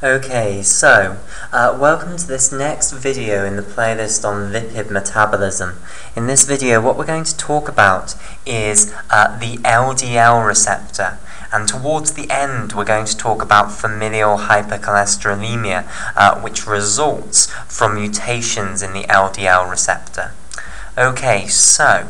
Okay, so, uh, welcome to this next video in the playlist on lipid metabolism. In this video, what we're going to talk about is uh, the LDL receptor. And towards the end, we're going to talk about familial hypercholesterolemia, uh, which results from mutations in the LDL receptor. Okay, so,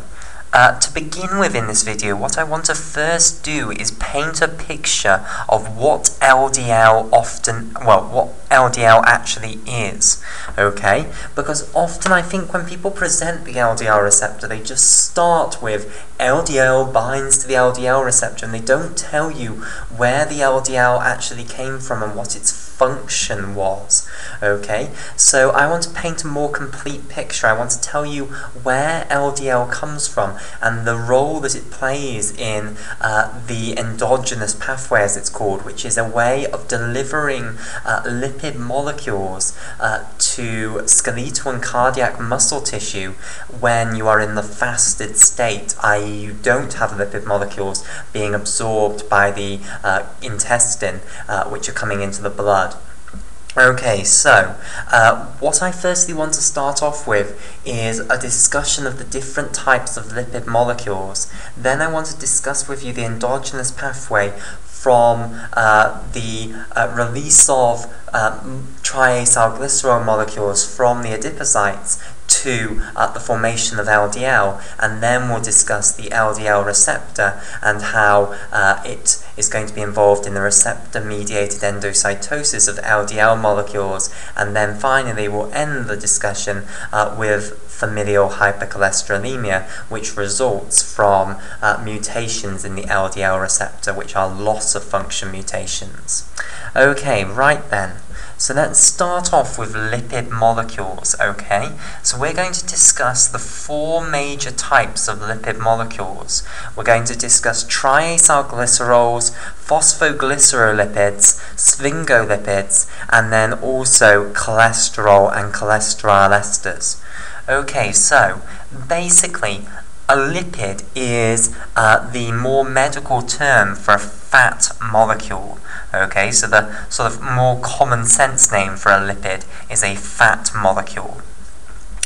uh, to begin with in this video, what I want to first do is paint a picture of what LDL often, well, what LDL actually is, okay? Because often I think when people present the LDL receptor, they just start with LDL binds to the LDL receptor and they don't tell you where the LDL actually came from and what its function was. Okay, so I want to paint a more complete picture. I want to tell you where LDL comes from and the role that it plays in uh, the endogenous pathway, as it's called, which is a way of delivering uh, lipid molecules uh, to skeletal and cardiac muscle tissue when you are in the fasted state, i.e., you don't have lipid molecules being absorbed by the uh, intestine, uh, which are coming into the blood. Okay, so uh, what I firstly want to start off with is a discussion of the different types of lipid molecules. Then I want to discuss with you the endogenous pathway from uh, the uh, release of uh, triacylglycerol molecules from the adipocytes uh, the formation of LDL, and then we'll discuss the LDL receptor and how uh, it is going to be involved in the receptor-mediated endocytosis of LDL molecules, and then finally we'll end the discussion uh, with familial hypercholesterolemia, which results from uh, mutations in the LDL receptor, which are loss of function mutations. Okay, right then. So let's start off with lipid molecules, okay? So we're going to discuss the four major types of lipid molecules. We're going to discuss triacylglycerols, phosphoglycerolipids, sphingolipids, and then also cholesterol and cholesterol esters. Okay, so basically a lipid is uh, the more medical term for a fat molecule. Okay, so the sort of more common sense name for a lipid is a fat molecule.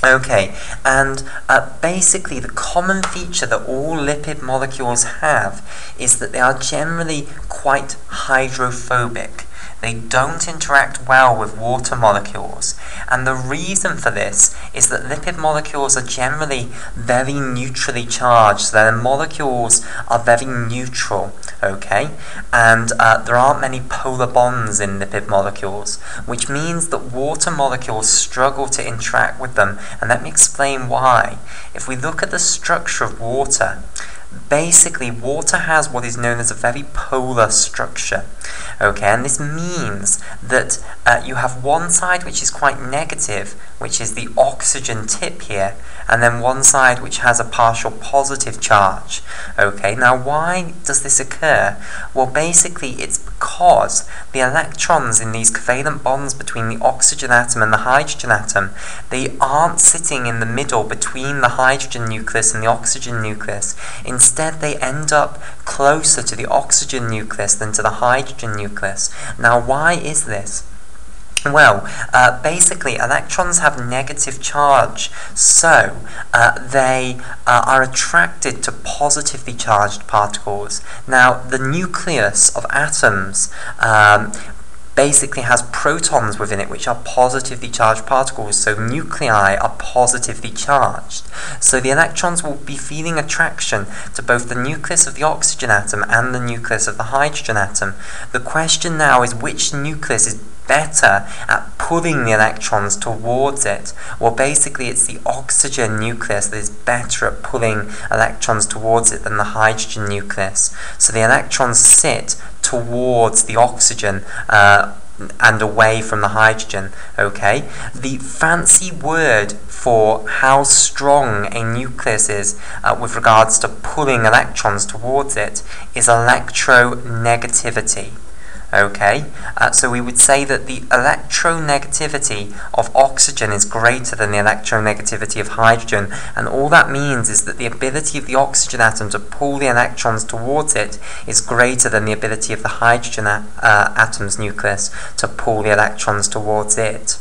Okay, and uh, basically the common feature that all lipid molecules have is that they are generally quite hydrophobic. They don't interact well with water molecules. And the reason for this is that lipid molecules are generally very neutrally charged. Their molecules are very neutral, okay? And uh, there aren't many polar bonds in lipid molecules, which means that water molecules struggle to interact with them. And let me explain why. If we look at the structure of water, basically water has what is known as a very polar structure okay? And this means that uh, you have one side which is quite negative which is the oxygen tip here and then one side which has a partial positive charge. Okay now why does this occur? Well basically it's because the electrons in these covalent bonds between the oxygen atom and the hydrogen atom they aren't sitting in the middle between the hydrogen nucleus and the oxygen nucleus. Instead they end up closer to the oxygen nucleus than to the hydrogen nucleus. Now why is this well, uh, basically, electrons have negative charge, so uh, they uh, are attracted to positively charged particles. Now, the nucleus of atoms um, basically has protons within it which are positively charged particles, so nuclei are positively charged. So the electrons will be feeling attraction to both the nucleus of the oxygen atom and the nucleus of the hydrogen atom. The question now is which nucleus is better at pulling the electrons towards it. Well, basically, it's the oxygen nucleus that is better at pulling electrons towards it than the hydrogen nucleus. So the electrons sit towards the oxygen uh, and away from the hydrogen. Okay, the fancy word for how strong a nucleus is uh, with regards to pulling electrons towards it is electronegativity. Okay, uh, so we would say that the electronegativity of oxygen is greater than the electronegativity of hydrogen, and all that means is that the ability of the oxygen atom to pull the electrons towards it is greater than the ability of the hydrogen uh, atom's nucleus to pull the electrons towards it.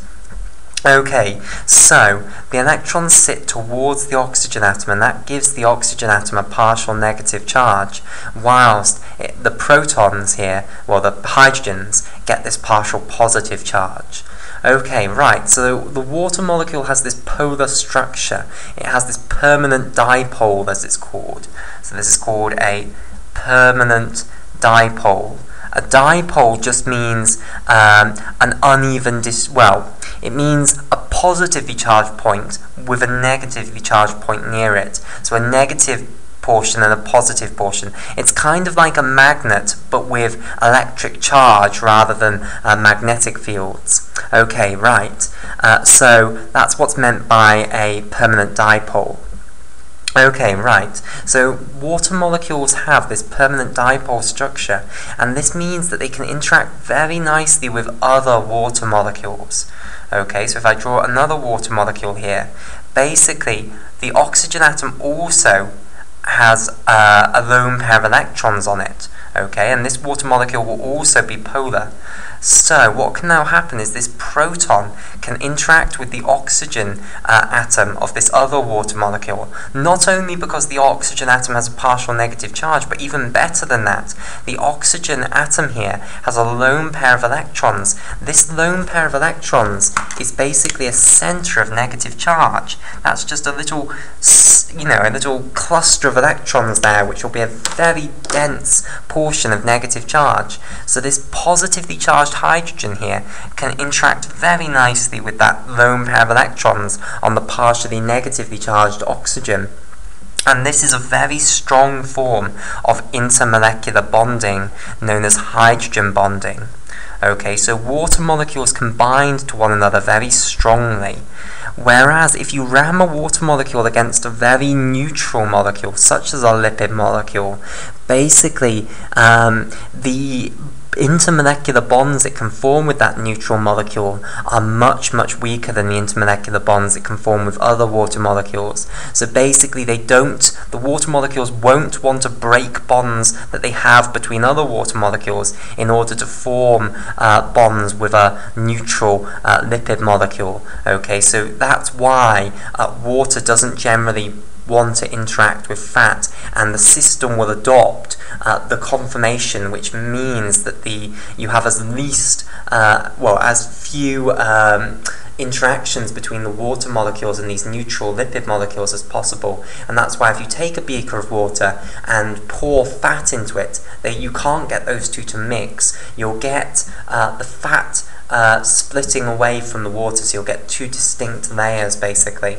Okay, so the electrons sit towards the oxygen atom and that gives the oxygen atom a partial negative charge, whilst it, the protons here, well the hydrogens, get this partial positive charge. Okay, right, so the water molecule has this polar structure. It has this permanent dipole, as it's called. So this is called a permanent dipole. A dipole just means um, an uneven dis well, it means a positively charged point with a negatively charged point near it. So a negative portion and a positive portion. It's kind of like a magnet, but with electric charge rather than uh, magnetic fields. Okay, right. Uh, so that's what's meant by a permanent dipole. Okay, right. So water molecules have this permanent dipole structure, and this means that they can interact very nicely with other water molecules. Okay, so if I draw another water molecule here, basically the oxygen atom also has uh, a lone pair of electrons on it. Okay, and this water molecule will also be polar. So what can now happen is this proton can interact with the oxygen uh, atom of this other water molecule, not only because the oxygen atom has a partial negative charge, but even better than that, the oxygen atom here has a lone pair of electrons. This lone pair of electrons is basically a center of negative charge. That's just a little, you know, a little cluster of electrons there, which will be a very dense portion of negative charge. So this positively charged hydrogen here can interact very nicely with that lone pair of electrons on the partially negatively charged oxygen. And this is a very strong form of intermolecular bonding known as hydrogen bonding. Okay, so water molecules combine to one another very strongly. Whereas if you ram a water molecule against a very neutral molecule, such as a lipid molecule, basically um, the intermolecular bonds that can form with that neutral molecule are much, much weaker than the intermolecular bonds that can form with other water molecules. So basically they don't, the water molecules won't want to break bonds that they have between other water molecules in order to form uh, bonds with a neutral uh, lipid molecule. Okay, so that's why uh, water doesn't generally want to interact with fat and the system will adopt uh, the conformation which means that the you have as least uh, well as few um, interactions between the water molecules and these neutral lipid molecules as possible. And that's why if you take a beaker of water and pour fat into it that you can't get those two to mix. You'll get uh, the fat uh, splitting away from the water so you'll get two distinct layers basically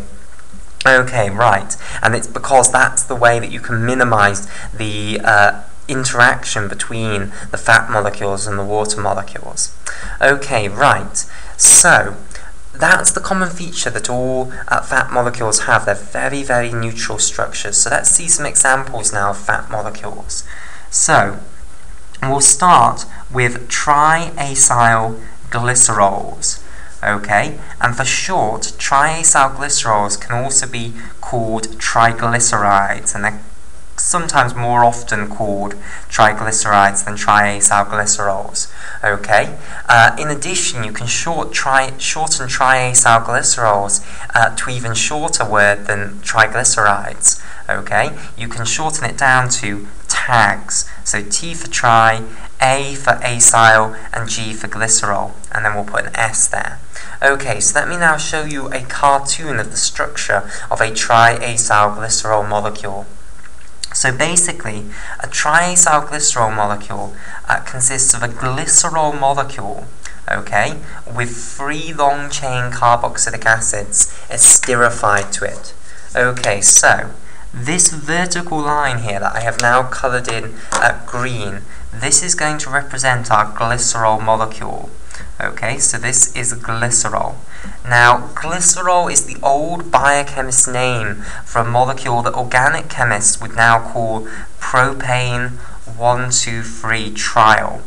Okay, right. And it's because that's the way that you can minimize the uh, interaction between the fat molecules and the water molecules. Okay, right. So, that's the common feature that all uh, fat molecules have. They're very, very neutral structures. So let's see some examples now of fat molecules. So, we'll start with triacyl glycerols. Okay, and for short, triacylglycerols can also be called triglycerides, and they're sometimes more often called triglycerides than triacylglycerols. Okay. Uh, in addition, you can short tri shorten triacylglycerols uh, to even shorter word than triglycerides. Okay. You can shorten it down to tags. So T for tri, A for acyl, and G for glycerol, and then we'll put an S there. Okay, so let me now show you a cartoon of the structure of a triacyl glycerol molecule. So basically, a triacyl glycerol molecule uh, consists of a glycerol molecule, okay, with three long-chain carboxylic acids esterified to it. Okay, so this vertical line here that I have now coloured in uh, green, this is going to represent our glycerol molecule. Okay, so this is glycerol. Now, glycerol is the old biochemist's name for a molecule that organic chemists would now call propane 123 triol.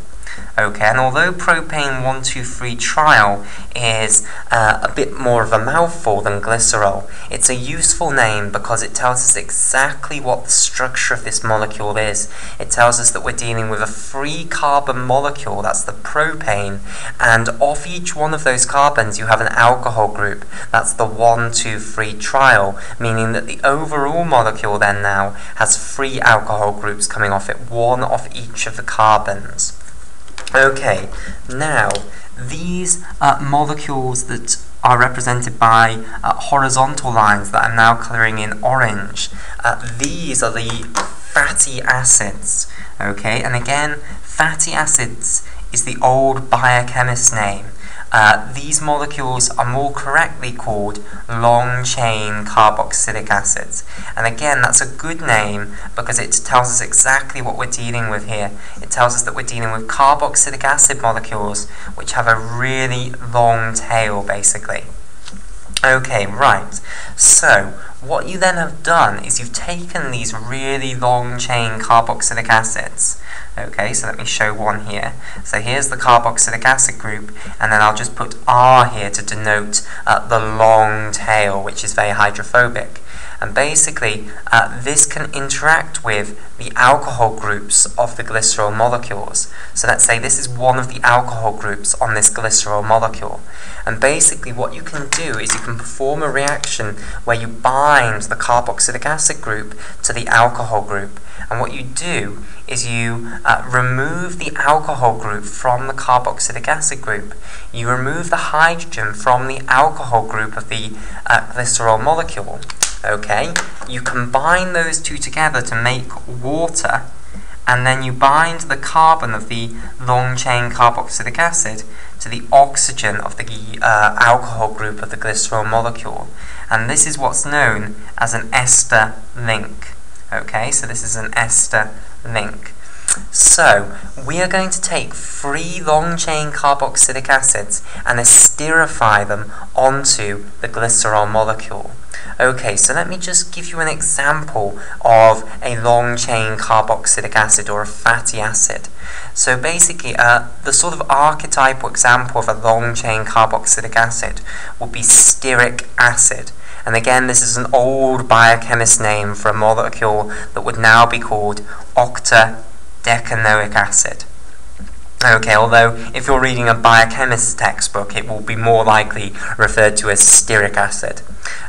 Okay, and although propane 123 triol is uh, a bit more of a mouthful than glycerol, it's a useful name because it tells us exactly what the structure of this molecule is. It tells us that we're dealing with a free carbon molecule, that's the propane, and off each one of those carbons you have an alcohol group, that's the 123 triol, meaning that the overall molecule then now has three alcohol groups coming off it, one off each of the carbons. Okay, now these uh, molecules that are represented by uh, horizontal lines that I'm now colouring in orange, uh, these are the fatty acids. Okay, and again, fatty acids is the old biochemist name. Uh, these molecules are more correctly called long-chain carboxylic acids. And again, that's a good name because it tells us exactly what we're dealing with here. It tells us that we're dealing with carboxylic acid molecules which have a really long tail, basically. Okay, right. So, what you then have done is you've taken these really long chain carboxylic acids Okay, so let me show one here. So here's the carboxylic acid group, and then I'll just put R here to denote uh, the long tail, which is very hydrophobic. And basically, uh, this can interact with the alcohol groups of the glycerol molecules. So let's say this is one of the alcohol groups on this glycerol molecule. And basically what you can do is you can perform a reaction where you bind the carboxylic acid group to the alcohol group. And what you do is you uh, remove the alcohol group from the carboxylic acid group. You remove the hydrogen from the alcohol group of the uh, glycerol molecule. Okay, you combine those two together to make water, and then you bind the carbon of the long chain carboxylic acid to the oxygen of the uh, alcohol group of the glycerol molecule. And this is what's known as an ester link. Okay, so this is an ester link. So, we are going to take three long-chain carboxylic acids and esterify them onto the glycerol molecule. Okay, so let me just give you an example of a long-chain carboxylic acid or a fatty acid. So basically, uh, the sort of archetypal example of a long-chain carboxylic acid would be stearic acid. And again, this is an old biochemist name for a molecule that would now be called octadecanoic acid. Okay, although if you're reading a biochemist textbook, it will be more likely referred to as stearic acid.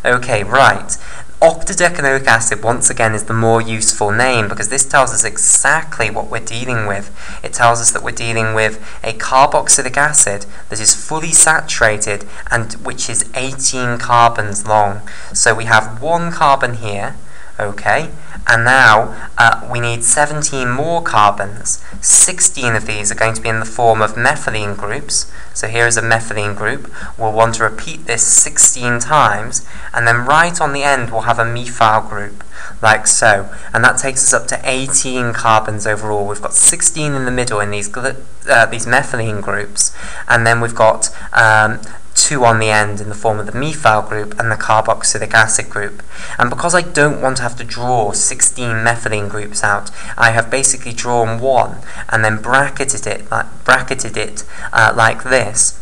Okay, right. Octadecanoic acid, once again, is the more useful name because this tells us exactly what we're dealing with. It tells us that we're dealing with a carboxylic acid that is fully saturated and which is 18 carbons long. So we have one carbon here, okay, and now uh, we need 17 more carbons. 16 of these are going to be in the form of methylene groups. So here is a methylene group. We'll want to repeat this 16 times. And then right on the end we'll have a methyl group, like so. And that takes us up to 18 carbons overall. We've got 16 in the middle in these, uh, these methylene groups. And then we've got um, 2 on the end in the form of the methyl group and the carboxylic acid group. And because I don't want to have to draw 16 methylene groups out, I have basically drawn one and then bracketed it like, bracketed it uh, like this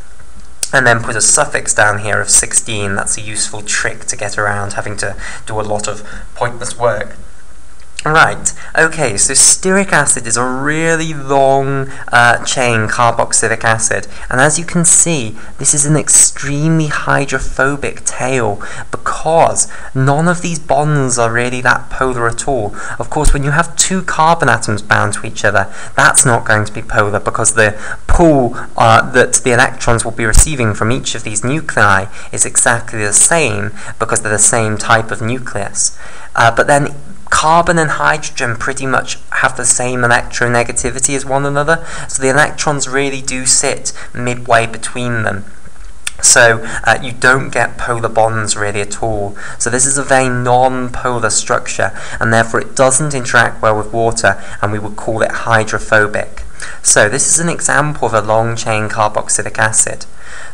and then put a suffix down here of 16. That's a useful trick to get around having to do a lot of pointless work. Right, okay, so stearic acid is a really long uh, chain carboxylic acid, and as you can see, this is an extremely hydrophobic tail because none of these bonds are really that polar at all. Of course, when you have two carbon atoms bound to each other, that's not going to be polar because the pull uh, that the electrons will be receiving from each of these nuclei is exactly the same because they're the same type of nucleus. Uh, but then carbon and hydrogen pretty much have the same electronegativity as one another, so the electrons really do sit midway between them. So uh, you don't get polar bonds really at all. So this is a very non-polar structure and therefore it doesn't interact well with water and we would call it hydrophobic. So this is an example of a long-chain carboxylic acid.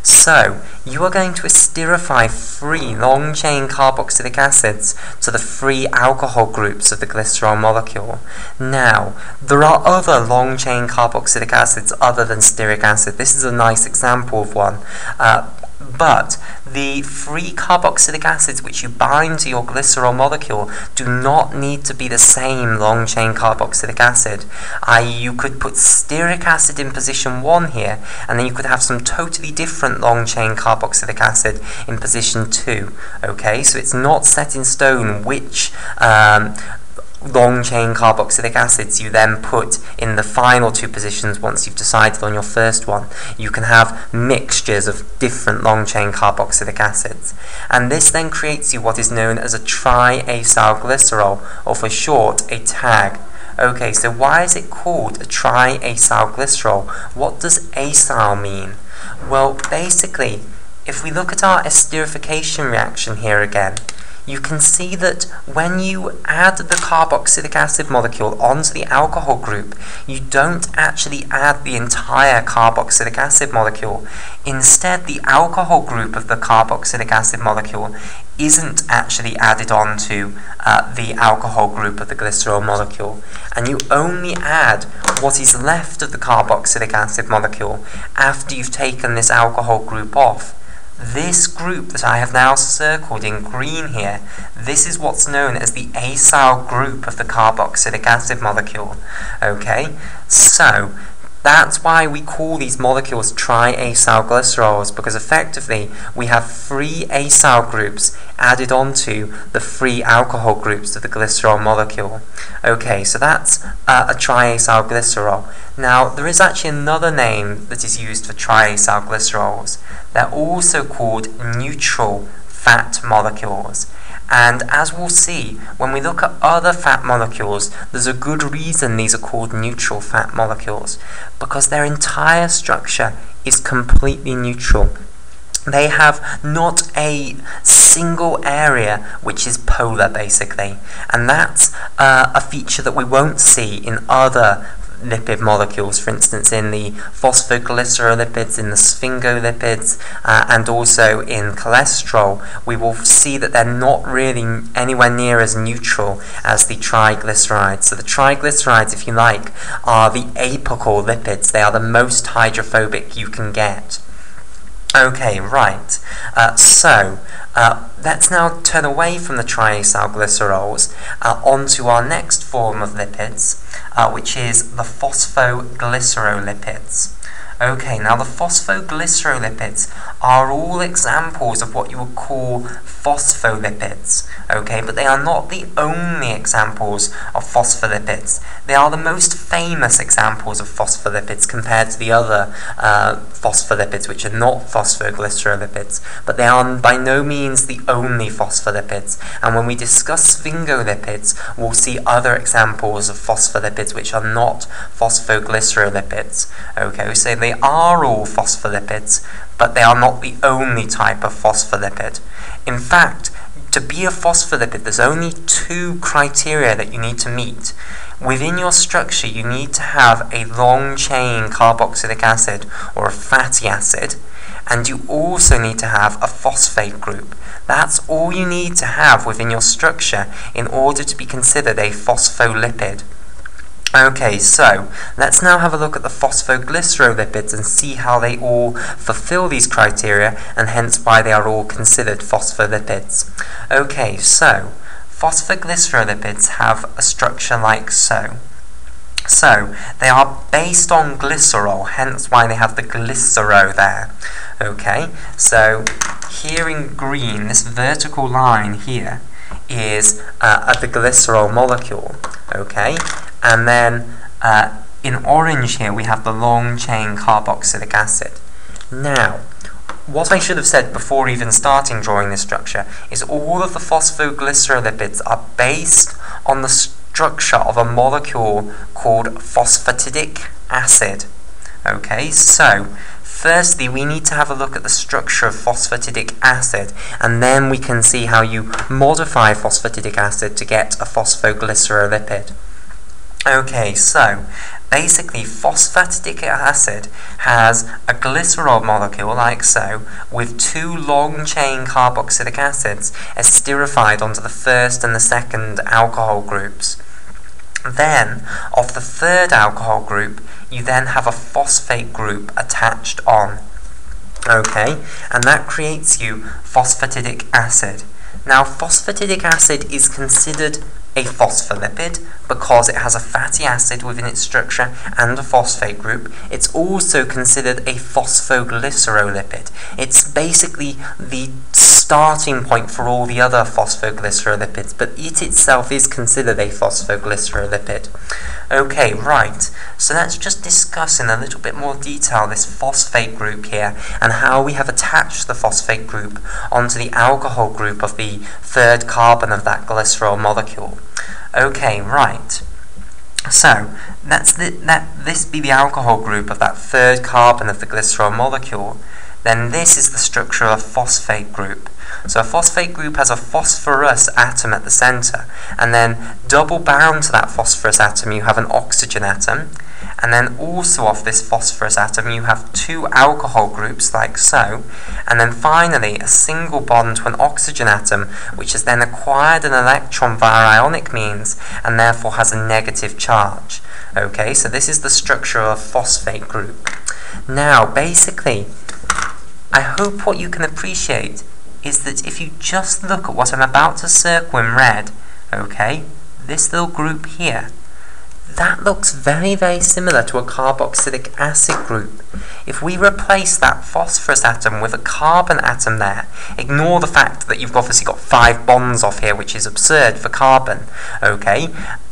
So, you are going to esterify three long-chain carboxylic acids to the free alcohol groups of the glycerol molecule. Now, there are other long-chain carboxylic acids other than stearic acid. This is a nice example of one. Uh, but the free carboxylic acids which you bind to your glycerol molecule do not need to be the same long chain carboxylic acid. I.e., you could put stearic acid in position 1 here, and then you could have some totally different long chain carboxylic acid in position 2. Okay, so it's not set in stone which um, long chain carboxylic acids you then put in the final two positions once you've decided on your first one. You can have mixtures of different long chain carboxylic acids. And this then creates you what is known as a triacyl glycerol, or for short, a TAG. Okay, so why is it called a triacyl glycerol? What does acyl mean? Well, basically, if we look at our esterification reaction here again, you can see that when you add the carboxylic acid molecule onto the alcohol group, you don't actually add the entire carboxylic acid molecule. Instead, the alcohol group of the carboxylic acid molecule isn't actually added onto uh, the alcohol group of the glycerol molecule. And you only add what is left of the carboxylic acid molecule after you've taken this alcohol group off. This group that I have now circled in green here, this is what's known as the acyl group of the carboxylic acid molecule. Okay, so that's why we call these molecules triacylglycerols because effectively we have three acyl groups added onto the three alcohol groups of the glycerol molecule. Okay, so that's uh, a triacylglycerol. Now, there is actually another name that is used for triacylglycerols. They're also called neutral fat molecules. And as we'll see, when we look at other fat molecules, there's a good reason these are called neutral fat molecules, because their entire structure is completely neutral. They have not a single area which is polar, basically, and that's uh, a feature that we won't see in other lipid molecules, for instance, in the phosphoglycerolipids, in the sphingolipids, uh, and also in cholesterol, we will see that they're not really anywhere near as neutral as the triglycerides. So the triglycerides, if you like, are the apical lipids. They are the most hydrophobic you can get. Okay, right. Uh, so, uh, let's now turn away from the triacylglycerols uh, onto our next form of lipids, uh, which is the phosphoglycerolipids. Okay, now the phosphoglycerolipids are all examples of what you would call phospholipids, okay, but they are not the only examples of phospholipids. They are the most famous examples of phospholipids compared to the other uh, phospholipids, which are not phosphoglycerolipids, but they are by no means the only phospholipids. And when we discuss sphingolipids, we'll see other examples of phospholipids which are not phosphoglycerolipids, okay, so they they are all phospholipids, but they are not the only type of phospholipid. In fact, to be a phospholipid, there's only two criteria that you need to meet. Within your structure, you need to have a long chain carboxylic acid or a fatty acid, and you also need to have a phosphate group. That's all you need to have within your structure in order to be considered a phospholipid. Okay, so let's now have a look at the phosphoglycerolipids and see how they all fulfill these criteria and hence why they are all considered phospholipids. Okay, so phosphoglycerolipids have a structure like so. So, they are based on glycerol, hence why they have the glycero there. Okay, so here in green, this vertical line here is uh, the glycerol molecule. Okay, and then uh, in orange here we have the long chain carboxylic acid. Now, what I should have said before even starting drawing this structure is all of the phosphoglycerolipids are based on the structure of a molecule called phosphatidic acid. Okay, so firstly we need to have a look at the structure of phosphatidic acid and then we can see how you modify phosphatidic acid to get a phosphoglycerolipid. Okay, so basically phosphatidic acid has a glycerol molecule like so with two long chain carboxylic acids esterified onto the first and the second alcohol groups. Then, of the third alcohol group, you then have a phosphate group attached on. Okay, and that creates you phosphatidic acid. Now, phosphatidic acid is considered a phospholipid because it has a fatty acid within its structure and a phosphate group. It's also considered a phosphoglycerolipid. It's basically the starting point for all the other phosphoglycerolipids, but it itself is considered a phosphoglycerolipid. Okay, right, so let's just discuss in a little bit more detail this phosphate group here and how we have attached the phosphate group onto the alcohol group of the third carbon of that glycerol molecule. Okay, right. So, let's th let this be the alcohol group of that third carbon of the glycerol molecule. Then this is the structure of a phosphate group. So a phosphate group has a phosphorus atom at the center, and then double bound to that phosphorus atom you have an oxygen atom, and then also off this phosphorus atom you have two alcohol groups like so, and then finally a single bond to an oxygen atom which has then acquired an electron via ionic means and therefore has a negative charge. Okay, so this is the structure of a phosphate group. Now, basically, I hope what you can appreciate is that if you just look at what I'm about to circle in red, okay, this little group here, that looks very, very similar to a carboxylic acid group. If we replace that phosphorus atom with a carbon atom there, ignore the fact that you've obviously got five bonds off here, which is absurd for carbon, okay?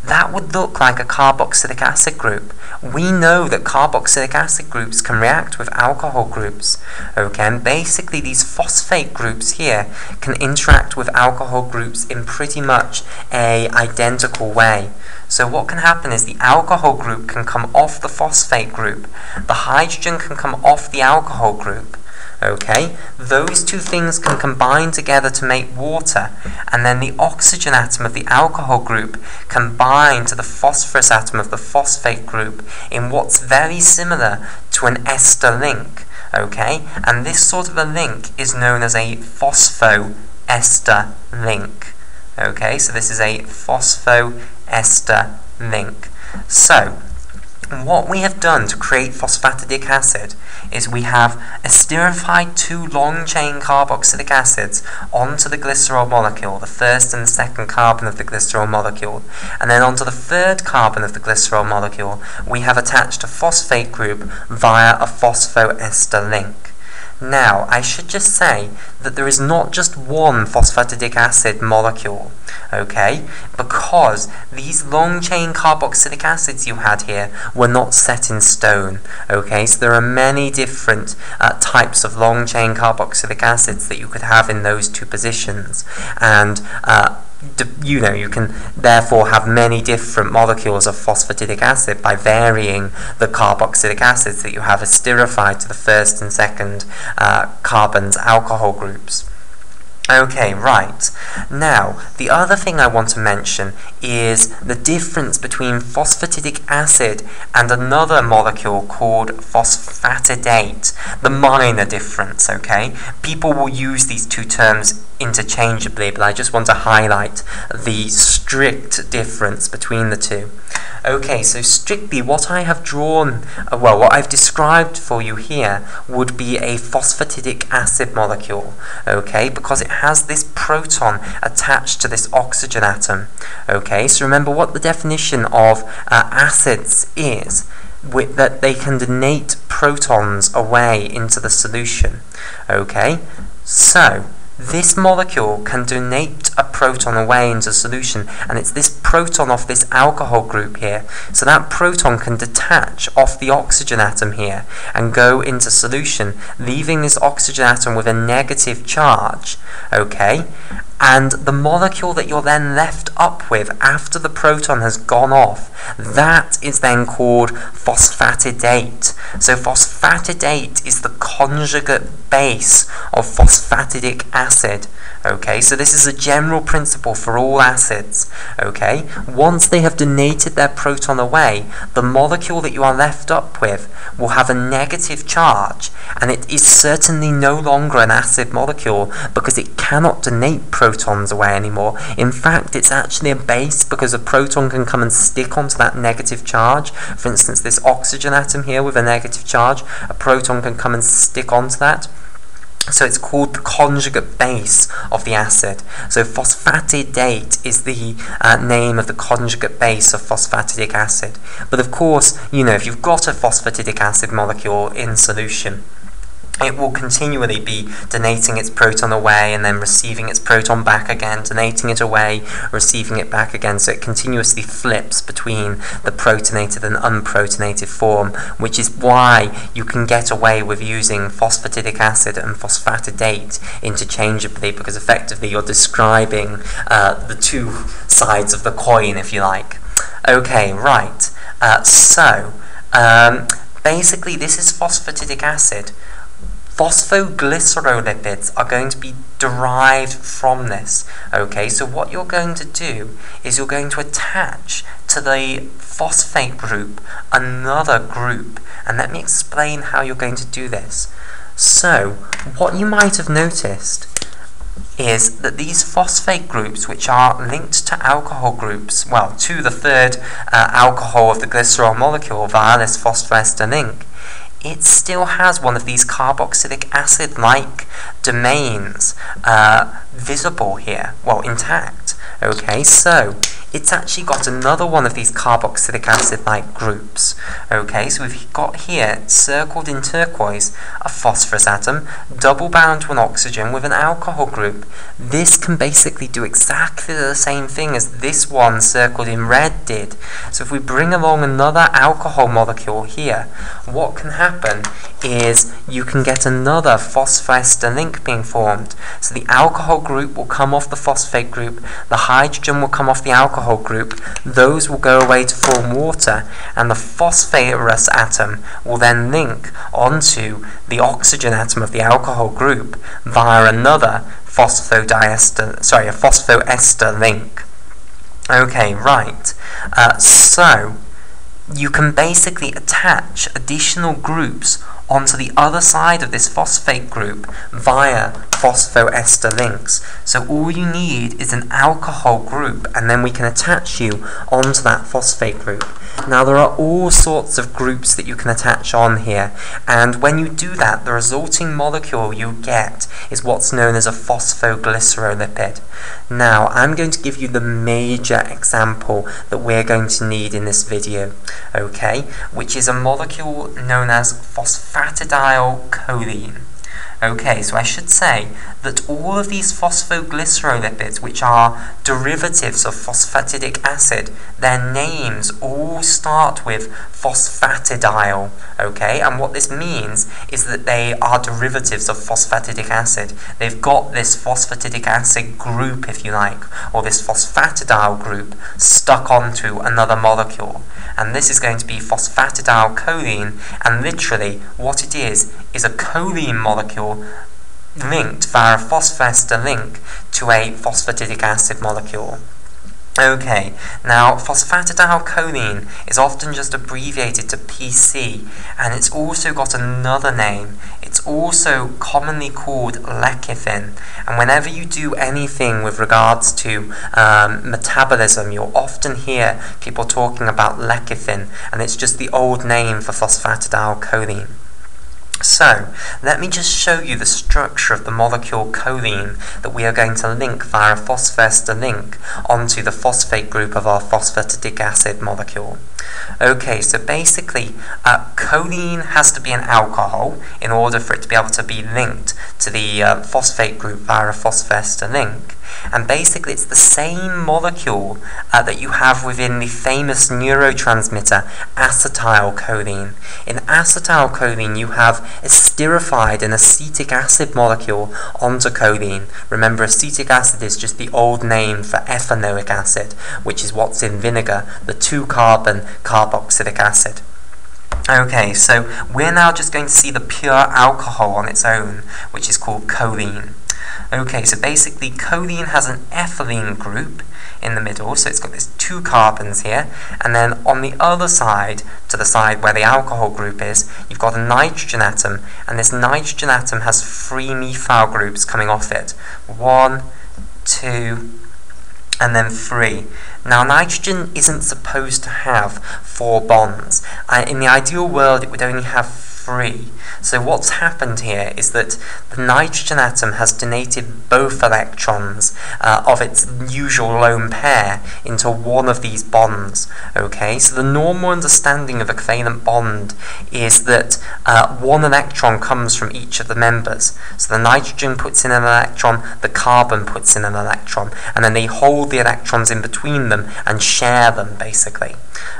That would look like a carboxylic acid group. We know that carboxylic acid groups can react with alcohol groups, okay? And basically these phosphate groups here can interact with alcohol groups in pretty much a identical way. So what can happen is the alcohol group can come off the phosphate group, the hydrogen can come off the alcohol group, okay? Those two things can combine together to make water, and then the oxygen atom of the alcohol group can bind to the phosphorus atom of the phosphate group in what's very similar to an ester link, okay? And this sort of a link is known as a phosphoester link. Okay, so this is a phosphoester link. So, what we have done to create phosphatidic acid is we have esterified two long-chain carboxylic acids onto the glycerol molecule, the first and the second carbon of the glycerol molecule, and then onto the third carbon of the glycerol molecule we have attached a phosphate group via a phosphoester link. Now, I should just say that there is not just one phosphatidic acid molecule, okay? Because these long chain carboxylic acids you had here were not set in stone, okay? So there are many different uh, types of long chain carboxylic acids that you could have in those two positions. And uh, you know, you can therefore have many different molecules of phosphatidic acid by varying the carboxylic acids that you have esterified to the first and second uh, carbons alcohol groups. Okay, right. Now, the other thing I want to mention is the difference between phosphatidic acid and another molecule called phosphatidate. The minor difference, okay? People will use these two terms interchangeably, but I just want to highlight the strict difference between the two. Okay, so strictly what I have drawn, uh, well, what I've described for you here would be a phosphatidic acid molecule, okay, because it has this proton attached to this oxygen atom, okay, so remember what the definition of uh, acids is, with, that they can donate protons away into the solution, okay, so this molecule can donate a proton away into solution, and it's this proton off this alcohol group here. So that proton can detach off the oxygen atom here and go into solution, leaving this oxygen atom with a negative charge, okay? And the molecule that you're then left up with after the proton has gone off, that is then called phosphatidate. So phosphatidate is the conjugate base of phosphatidic acid. Okay, so this is a general principle for all acids. Okay, once they have donated their proton away, the molecule that you are left up with will have a negative charge, and it is certainly no longer an acid molecule because it cannot donate protons away anymore. In fact, it's actually a base because a proton can come and stick onto that negative charge. For instance, this oxygen atom here with a negative charge, a proton can come and stick onto that. So it's called the conjugate base of the acid. So phosphatidate is the uh, name of the conjugate base of phosphatidic acid. But of course, you know, if you've got a phosphatidic acid molecule in solution, it will continually be donating its proton away and then receiving its proton back again, donating it away, receiving it back again. So it continuously flips between the protonated and unprotonated form, which is why you can get away with using phosphatidic acid and phosphatidate interchangeably because effectively you're describing uh, the two sides of the coin, if you like. Okay, right. Uh, so, um, basically, this is phosphatidic acid. Phosphoglycerolipids are going to be derived from this. Okay, so what you're going to do is you're going to attach to the phosphate group another group. And let me explain how you're going to do this. So, what you might have noticed is that these phosphate groups, which are linked to alcohol groups, well, to the third uh, alcohol of the glycerol molecule via this phosphoester link, it still has one of these carboxylic acid-like domains uh, visible here, well, intact. Okay, so it's actually got another one of these carboxylic acid-like groups. Okay, so we've got here, circled in turquoise, a phosphorus atom, double bound to an oxygen with an alcohol group. This can basically do exactly the same thing as this one circled in red did. So if we bring along another alcohol molecule here, what can happen is you can get another phosphoester link being formed. So the alcohol group will come off the phosphate group, the hydrogen will come off the alcohol group, those will go away to form water, and the phosphorus atom will then link onto the oxygen atom of the alcohol group via another phosphodiester, sorry, a phosphoester link. Okay, right. Uh, so, you can basically attach additional groups onto the other side of this phosphate group via phosphoester links. So all you need is an alcohol group and then we can attach you onto that phosphate group. Now there are all sorts of groups that you can attach on here and when you do that the resulting molecule you get is what's known as a phosphoglycerolipid. Now I'm going to give you the major example that we're going to need in this video, okay, which is a molecule known as phosphatidylcholine. Stratidiol choline. Okay, so I should say that all of these phosphoglycerolipids, which are derivatives of phosphatidic acid, their names all start with phosphatidyl. Okay, and what this means is that they are derivatives of phosphatidic acid. They've got this phosphatidic acid group, if you like, or this phosphatidyl group stuck onto another molecule. And this is going to be phosphatidylcholine, and literally what it is is a choline molecule linked via a phosphoester link to a phosphatidic acid molecule. Okay, now phosphatidylcholine is often just abbreviated to PC, and it's also got another name. It's also commonly called lecithin, and whenever you do anything with regards to um, metabolism, you'll often hear people talking about lecithin, and it's just the old name for phosphatidylcholine. So, let me just show you the structure of the molecule choline that we are going to link via a phosphoester link onto the phosphate group of our phosphatidic acid molecule. Okay, so basically, uh, choline has to be an alcohol in order for it to be able to be linked to the uh, phosphate group via a phosphoester link. And basically, it's the same molecule uh, that you have within the famous neurotransmitter acetylcholine. In acetylcholine, you have esterified an acetic acid molecule onto choline. Remember, acetic acid is just the old name for ethanoic acid, which is what's in vinegar, the two carbon carboxylic acid. Okay, so we're now just going to see the pure alcohol on its own, which is called choline. Okay, so basically choline has an ethylene group in the middle, so it's got these two carbons here, and then on the other side, to the side where the alcohol group is, you've got a nitrogen atom, and this nitrogen atom has three methyl groups coming off it. One, two, and then three. Now, nitrogen isn't supposed to have four bonds. Uh, in the ideal world, it would only have three. So what's happened here is that the nitrogen atom has donated both electrons uh, of its usual lone pair into one of these bonds. Okay, so the normal understanding of a covalent bond is that uh, one electron comes from each of the members. So the nitrogen puts in an electron, the carbon puts in an electron, and then they hold the electrons in between them and share them basically.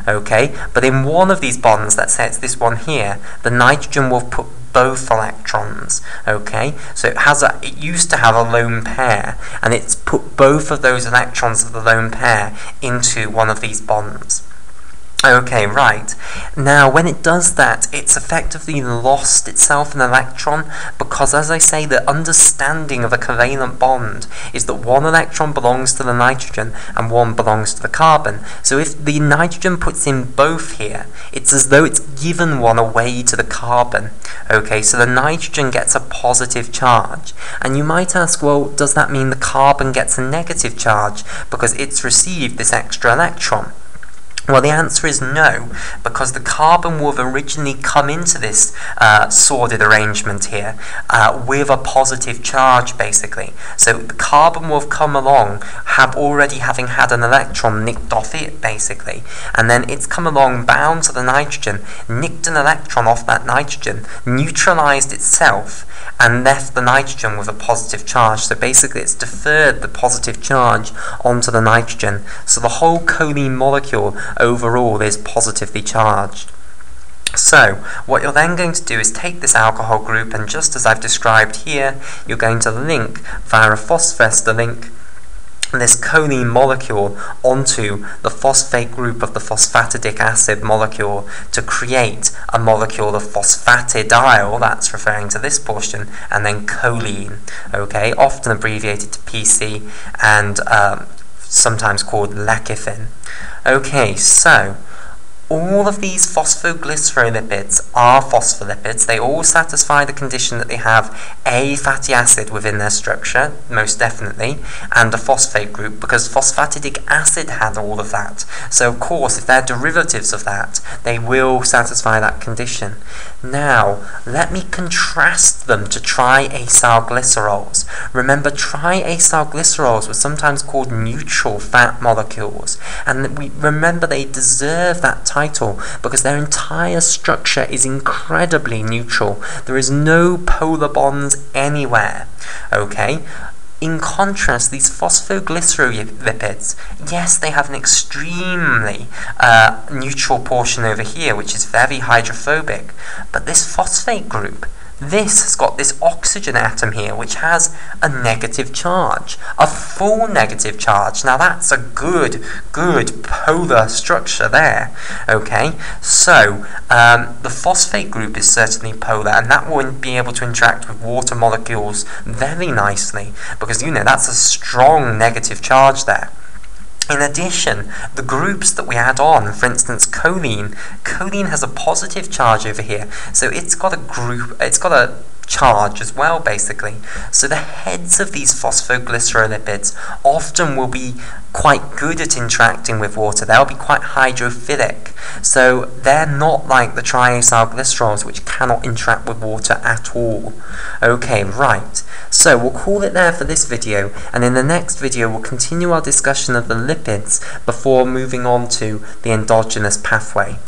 Okay, but in one of these bonds, let's say it's this one here, the nitrogen will put both electrons. Okay, so it has a, it used to have a lone pair, and it's put both of those electrons of the lone pair into one of these bonds. Okay, right. Now, when it does that, it's effectively lost itself an electron because, as I say, the understanding of a covalent bond is that one electron belongs to the nitrogen and one belongs to the carbon. So if the nitrogen puts in both here, it's as though it's given one away to the carbon. Okay, so the nitrogen gets a positive charge. And you might ask, well, does that mean the carbon gets a negative charge because it's received this extra electron? Well, the answer is no, because the carbon will have originally come into this uh, sorted arrangement here uh, with a positive charge, basically. So the carbon will have come along, have already having had an electron nicked off it, basically, and then it's come along, bound to the nitrogen, nicked an electron off that nitrogen, neutralized itself, and left the nitrogen with a positive charge. So basically it's deferred the positive charge onto the nitrogen. So the whole choline molecule overall is positively charged. So, what you're then going to do is take this alcohol group and just as I've described here, you're going to link via a phosphoester link this choline molecule onto the phosphate group of the phosphatidic acid molecule to create a molecule of phosphatidyl, that's referring to this portion, and then choline, okay, often abbreviated to PC and um, sometimes called lecithin. Okay, so all of these phosphoglycerolipids are phospholipids. They all satisfy the condition that they have a fatty acid within their structure, most definitely, and a phosphate group, because phosphatidic acid had all of that. So, of course, if they're derivatives of that, they will satisfy that condition. Now, let me contrast them to triacyl glycerols. Remember, triacyl glycerols were sometimes called neutral fat molecules, and we remember they deserve that title because their entire structure is incredibly neutral. There is no polar bonds anywhere. Okay? In contrast, these phosphoglycerolipids, yes, they have an extremely uh, neutral portion over here, which is very hydrophobic, but this phosphate group this has got this oxygen atom here, which has a negative charge, a full negative charge. Now that's a good, good polar structure there. Okay, so um, the phosphate group is certainly polar, and that will be able to interact with water molecules very nicely, because you know that's a strong negative charge there. In addition, the groups that we add on, for instance, choline, choline has a positive charge over here, so it's got a group, it's got a charge as well, basically. So the heads of these phosphoglycerolipids often will be quite good at interacting with water. They'll be quite hydrophilic. So they're not like the triacylglycerols, which cannot interact with water at all. Okay, right. So we'll call it there for this video, and in the next video we'll continue our discussion of the lipids before moving on to the endogenous pathway.